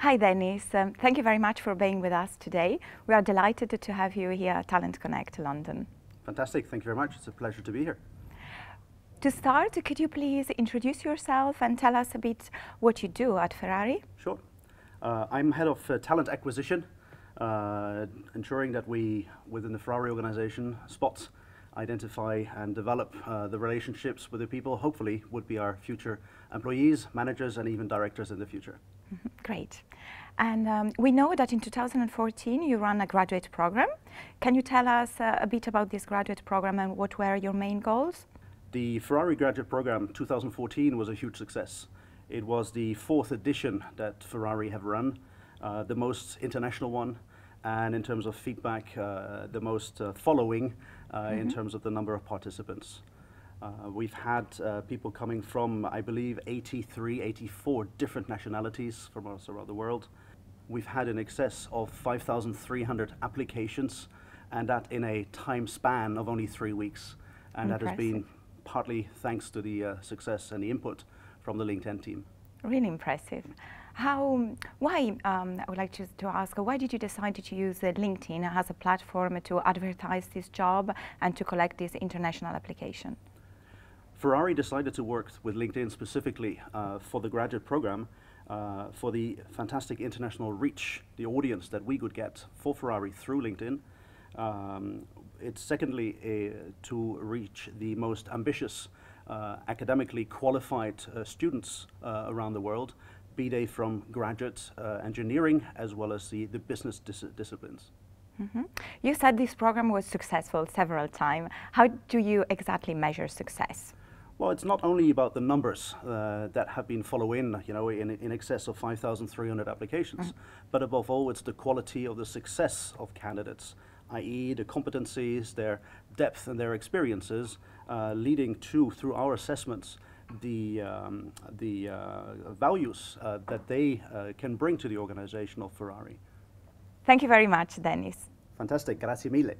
Hi, Dennis. Um, thank you very much for being with us today. We are delighted to have you here at Talent Connect London. Fantastic. Thank you very much. It's a pleasure to be here. To start, could you please introduce yourself and tell us a bit what you do at Ferrari? Sure. Uh, I'm head of uh, talent acquisition, uh, ensuring that we, within the Ferrari organization, spot, identify, and develop uh, the relationships with the people, hopefully, would be our future employees, managers, and even directors in the future. Mm -hmm. Great. And um, we know that in 2014 you ran a graduate program. Can you tell us uh, a bit about this graduate program and what were your main goals? The Ferrari graduate program 2014 was a huge success. It was the fourth edition that Ferrari have run, uh, the most international one, and in terms of feedback, uh, the most uh, following mm -hmm. in mm-hmm. terms of the number of participants. Uh, we've had uh, people coming from, I believe, 83, 84 different nationalities from us around the world. We've had in excess of 5,300 applications, and that in a time span of only three weeks. And Impressive. that has been partly thanks to the uh, success and the input from the LinkedIn team. Really impressive. How, why, um, I would like to, to, ask, why did you decide to use uh, LinkedIn as a platform to advertise this job and to collect this international application? Ferrari decided to work with LinkedIn specifically uh, for the graduate program uh, for the fantastic international reach, the audience that we could get for Ferrari through LinkedIn. Um, it's secondly uh, to reach the most ambitious, uh, academically qualified uh, students around the world, be they from graduate engineering as well as the, the business dis disciplines. Mm -hmm. You said this program was successful several times. How do you exactly measure success? Well, it's not only about the numbers uh, that have been following, you know, in, in excess of 5,300 applications, mm. but above all, it's the quality of the success of candidates, i.e. the competencies, their depth and their experiences, uh, leading to, through our assessments, the, um, the uh, values uh, that they uh, can bring to the organization of Ferrari. Thank you very much, Dennis. Fantastic, grazie mille.